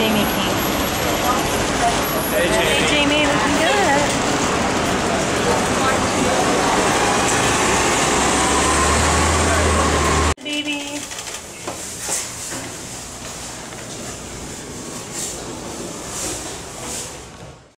Jamie King.